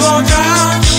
slow down.